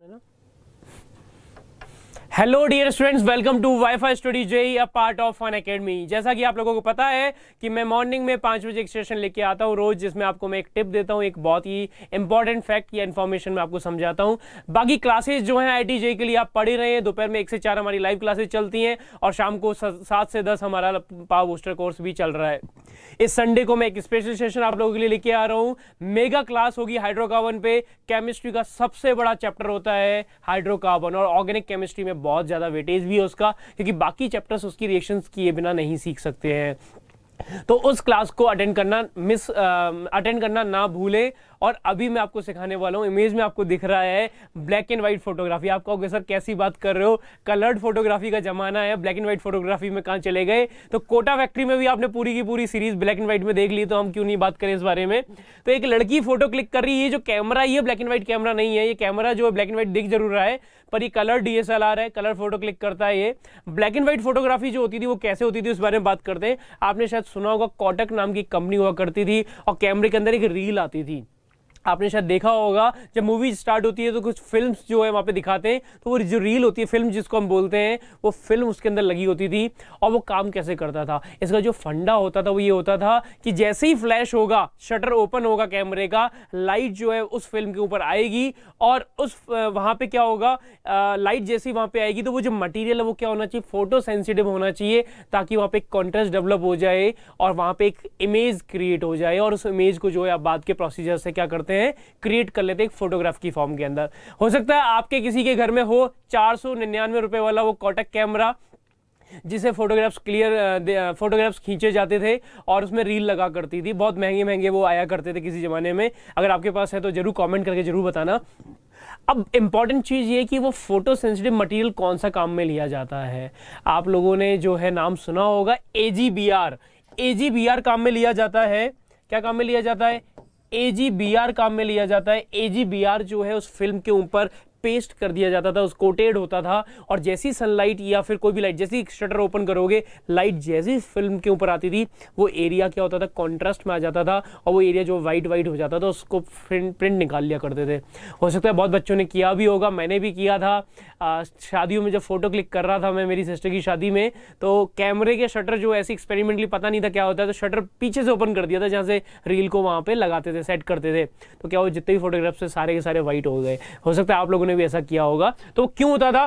है ना hello dear students welcome to wifi study J a part of fun academy जैसा कि आप लोगों को पता है कि मैं मॉर्निंग में पाँच बजे एक सेशन लेके आता हूँ, रोज जिसमें आपको मैं एक टिप देता हूँ, एक बहुत ही इंपॉर्टेंट फैक्ट या इन्फॉर्मेशन मैं आपको समझाता हूँ। बाकी क्लासेज जो है आई के लिए आप पढ़ रहे हैं। दोपहर में एक से चार हमारी लाइव क्लासेज चलती हैं और शाम को सात से दस हमारा पावर बूस्टर कोर्स भी चल रहा है। इस संडे को मैं एक स्पेशल सेशन आप लोगों के लिए लेके आ रहा हूँ। मेगा क्लास होगी हाइड्रोकार्बन पे। केमिस्ट्री का सबसे बड़ा चैप्टर होता है हाइड्रोकार्बन और ऑर्गेनिक केमिस्ट्री में बहुत ज़्यादा वेटेज भी है उसका, क्योंकि बाकी चैप्टर्स उसकी रिएक्शंस किए बिना नहीं सीख सकते हैं। तो उस क्लास को अटेंड करना मिस अटेंड करना ना भूलें। और अभी मैं आपको सिखाने वाला हूँ, इमेज में आपको दिख रहा है ब्लैक एंड व्हाइट फोटोग्राफी आप कहोगे, सर, कैसी बात कर रहे हो? कलर्ड फोटोग्राफी का जमाना है ब्लैक एंड व्हाइट फोटोग्राफी में कहाँ चले गए? तो कोटा फैक्ट्री में भी आपने पूरी की पूरी सीरीज़ ब्लैक एंड व्हाइट में देख ली तो हम क्यों नहीं बात करें इस बारे में? तो एक लड़की फ़ोटो क्लिक कर रही है जो कैमरा ये ब्लैक एंड व्हाइट कैमरा नहीं है, ये कैमरा जो है ब्लैक एंड व्हाइट दिख ज़रूर रहा है, पर ये कलर डीएसएलआर है कलर फ़ोटो क्लिक करता है ये। ब्लैक एंड व्हाइट फोटोग्राफी जो होती थी, वो कैसे होती थी, उस बारे में बात करते हैं। आपने शायद सुना होगा कॉटक नाम की कंपनी हुआ करती थी, और कैमरे के अंदर एक रील आती थी। आपने शायद देखा होगा जब मूवी स्टार्ट होती है तो कुछ फिल्म्स जो है वहाँ पे दिखाते हैं तो वो जो रील होती है फ़िल्म जिसको हम बोलते हैं वो फ़िल्म उसके अंदर लगी होती थी और वो काम कैसे करता था। इसका जो फंडा होता था वो ये होता था कि जैसे ही फ्लैश होगा शटर ओपन होगा कैमरे का लाइट जो है उस फ़िल्म के ऊपर आएगी और उस वहाँ पर क्या होगा आ, लाइट जैसी वहाँ पर आएगी तो वो जो मटीरियल है वो क्या होना चाहिए फ़ोटो सेंसिटिव होना चाहिए ताकि वहाँ पर एक कॉन्ट्रास्ट डेवलप हो जाए और वहाँ पर एक इमेज क्रिएट हो जाए और उस इमेज को जो है आप बाद के प्रोसीजर से क्या करते हैं क्रिएट कर लेते हैं एक फोटोग्राफ की फॉर्म के अंदर। हो सकता है आपके किसी के घर में हो, चार सौ निन्यानवे रुपए वाला वो कॉटक कैमरा जिसे फोटोग्राफ्स क्लियर फोटोग्राफ्स खींचे जाते थे और उसमें रील लगा करती थी। बहुत महँगे महँगे वो आया करते थे किसी ज़माने में। अगर आपके पास है तो ज़रूर कमेंट करके ज़रूर बताना। अब इंपॉर्टेंट चीज़ ये कि वो फ़ोटो सेंसिटिव मटेरियल कौन सा काम में लिया जाता है? आप लोगों ने जो है नाम सुना होगा ए जी काम में लिया जाता है। क्या काम में लिया जाता है? ए जी बी आर काम में लिया जाता है। ए जी बी आर जो है उस फ़िल्म के ऊपर पेस्ट कर दिया जाता था उस कोटेड होता था और जैसी सनलाइट या फिर कोई भी लाइट जैसी शटर ओपन करोगे लाइट जैसी फ़िल्म के ऊपर आती थी, वो एरिया क्या होता था कॉन्ट्रास्ट में आ जाता था और वो एरिया जो वाइट वाइट हो जाता था, उसको प्रिंट प्रिंट निकाल लिया करते थे। हो सकता है बहुत बच्चों ने किया भी होगा, मैंने भी किया था। शादियों में जब फ़ोटो क्लिक कर रहा था मैं मेरी सिस्टर की शादी में तो कैमरे के शटर जो ऐसे एक्सपेरिमेंटली पता नहीं था क्या होता है तो शटर पीछे से ओपन कर दिया था, जहाँ से रील को वहाँ पे लगाते थे सेट करते थे। तो क्या वो जितने भी फोटोग्राफ्स थे, सारे के सारे वाइट हो गए। हो सकता है आप लोगों ने भी ऐसा किया होगा। तो क्यों होता था?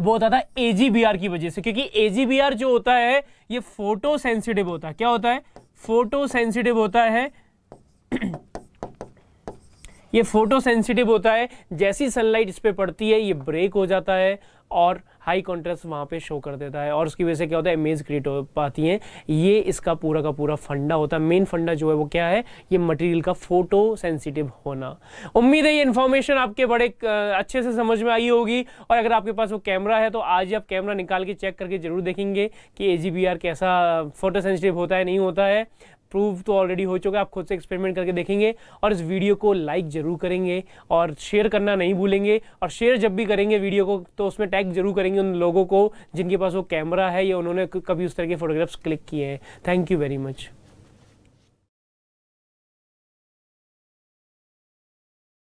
वो होता था एजीबीआर की वजह से, क्योंकि एजीबीआर जो होता है, ये फ़ोटो सेंसिटिव होता है। क्या होता है? फ़ोटो सेंसिटिव होता है। ये फ़ोटो सेंसिटिव होता है। जैसी सनलाइट इस पर पड़ती है, ये ब्रेक हो जाता है। और हाई कॉन्ट्रास्ट वहाँ पे शो कर देता है। और उसकी वजह से क्या होता है इमेज क्रिएट हो पाती हैं। ये इसका पूरा का पूरा फंडा होता है। मेन फंडा जो है वो क्या है, ये मटेरियल का फ़ोटो सेंसिटिव होना। उम्मीद है ये इन्फॉर्मेशन आपके बड़े अच्छे से समझ में आई होगी। और अगर आपके पास वो कैमरा है तो आज आप कैमरा निकाल के चेक करके ज़रूर देखेंगे कि एजीबीआर कैसा फ़ोटो सेंसिटिव होता है, नहीं होता है। प्रूव तो ऑलरेडी हो चुका है। आप खुद से एक्सपेरिमेंट करके देखेंगे। और इस वीडियो को लाइक ज़रूर करेंगे। और शेयर करना नहीं भूलेंगे। और शेयर जब भी करेंगे वीडियो को तो उसमें टैग ज़रूर करेंगे उन लोगों को जिनके पास वो कैमरा है या उन्होंने कभी उस तरह के फोटोग्राफ्स क्लिक किए हैं। Thank you very much